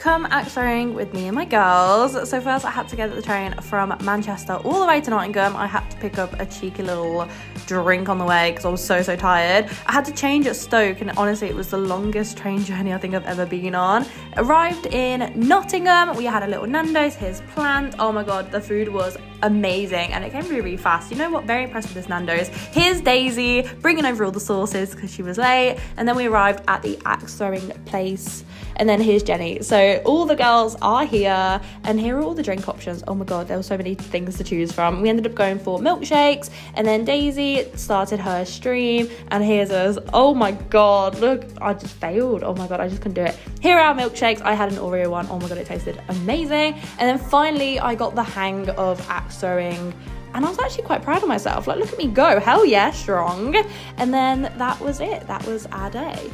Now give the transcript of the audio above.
come axe throwing with me and my girls. So first I had to get the train from Manchester all the way to Nottingham. I had to pick up a cheeky little drink on the way because I was so, so tired. I had to change at Stoke and honestly it was the longest train journey I think I've ever been on. Arrived in Nottingham, we had a little Nando's, his plant. Oh my God, the food was amazing and it came really, really fast. You know what? Very impressed with this Nando's. Here's Daisy bringing over all the sauces because she was late. And then we arrived at the axe throwing place. And then here's Jenny. All the girls are here and here are all the drink options. Oh my God, there were so many things to choose from. We ended up going for milkshakes and then Daisy started her stream and here's us. Oh my God, look, I just failed. Oh my God, I just couldn't do it. Here are our milkshakes. I had an Oreo one. Oh my God, it tasted amazing. And then finally I got the hang of axe throwing and I was actually quite proud of myself. Like, look at me go, hell yeah, strong. And then that was it, that was our day.